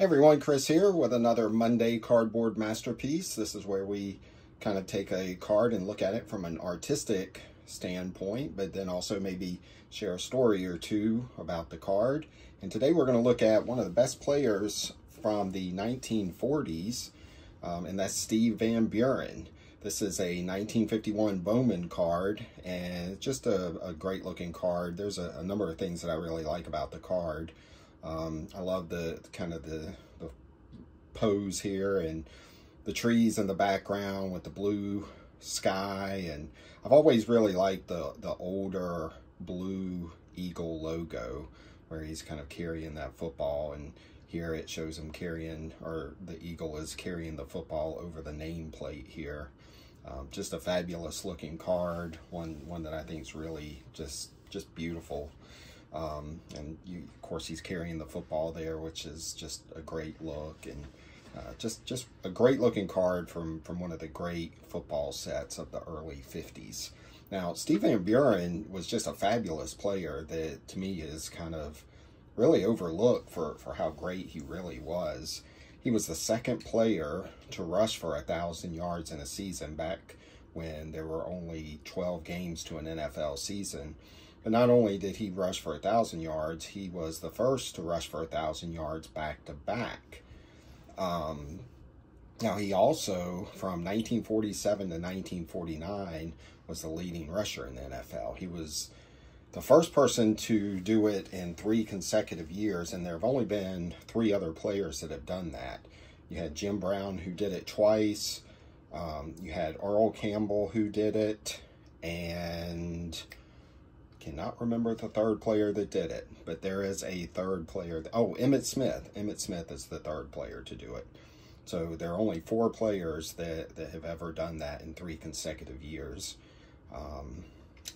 Hey everyone, Chris here with another Monday Cardboard Masterpiece. This is where we kind of take a card and look at it from an artistic standpoint, but then also maybe share a story or two about the card. And today we're going to look at one of the best players from the 1940s, um, and that's Steve Van Buren. This is a 1951 Bowman card, and just a, a great looking card. There's a, a number of things that I really like about the card. Um, I love the kind of the, the pose here and the trees in the background with the blue sky. And I've always really liked the, the older blue eagle logo where he's kind of carrying that football. And here it shows him carrying, or the eagle is carrying the football over the nameplate here. Um, just a fabulous looking card, one one that I think is really just just beautiful. Um, and you, of course, he's carrying the football there, which is just a great look and uh, just just a great looking card from from one of the great football sets of the early 50s. Now, Steve Van Buren was just a fabulous player that to me is kind of really overlooked for, for how great he really was. He was the second player to rush for a thousand yards in a season back when there were only 12 games to an NFL season. But not only did he rush for a thousand yards, he was the first to rush for a thousand yards back to back. Um, now he also, from 1947 to 1949, was the leading rusher in the NFL. He was the first person to do it in three consecutive years, and there have only been three other players that have done that. You had Jim Brown, who did it twice. Um, you had Earl Campbell, who did it, and Cannot remember the third player that did it, but there is a third player. Oh, Emmitt Smith. Emmitt Smith is the third player to do it. So there are only four players that, that have ever done that in three consecutive years. Um,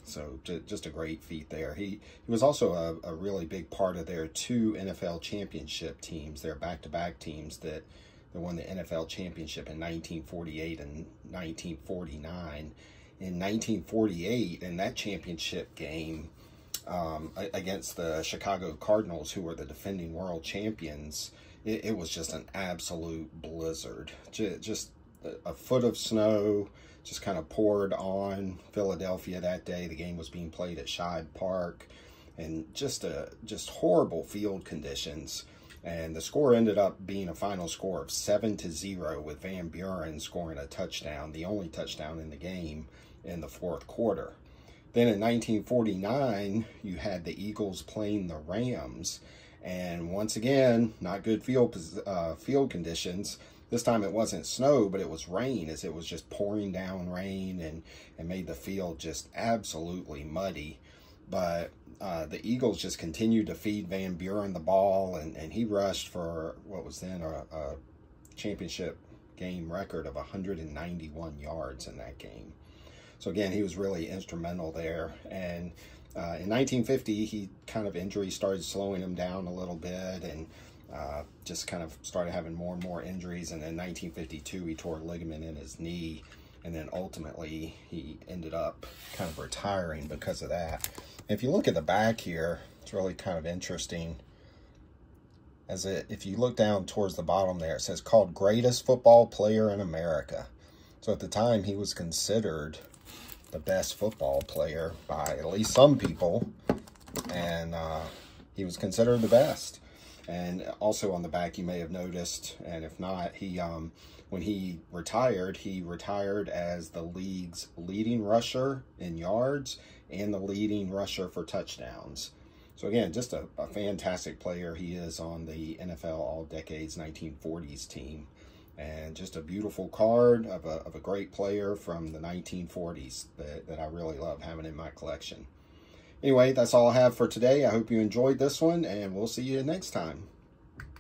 so just a great feat there. He, he was also a, a really big part of their two NFL championship teams, their back-to-back -back teams that, that won the NFL championship in 1948 and 1949 in 1948 in that championship game um, against the Chicago Cardinals, who were the defending world champions. It, it was just an absolute blizzard. Just a foot of snow just kind of poured on Philadelphia that day. The game was being played at Shibe Park, and just a just horrible field conditions. And the score ended up being a final score of 7 to 0 with Van Buren scoring a touchdown, the only touchdown in the game in the fourth quarter. Then in 1949, you had the Eagles playing the Rams. And once again, not good field, uh, field conditions. This time it wasn't snow, but it was rain as it was just pouring down rain and, and made the field just absolutely muddy. But uh, the Eagles just continued to feed Van Buren the ball, and, and he rushed for what was then a, a championship game record of 191 yards in that game. So again, he was really instrumental there. And uh, in 1950, he kind of injury started slowing him down a little bit and uh, just kind of started having more and more injuries. And in 1952, he tore a ligament in his knee. And then ultimately, he ended up kind of retiring because of that. If you look at the back here, it's really kind of interesting. As it, if you look down towards the bottom there, it says called greatest football player in America. So at the time, he was considered the best football player by at least some people. And uh, he was considered the best. And also on the back, you may have noticed, and if not, he um, when he retired, he retired as the league's leading rusher in yards and the leading rusher for touchdowns. So again, just a, a fantastic player. He is on the NFL All Decades 1940s team. And just a beautiful card of a, of a great player from the 1940s that, that I really love having in my collection. Anyway, that's all I have for today. I hope you enjoyed this one, and we'll see you next time.